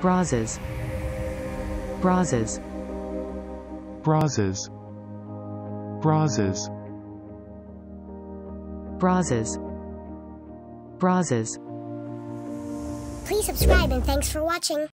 Brazes. Brazes. Brazes. Brazes. Brazes. Brazes. Please subscribe and thanks for watching.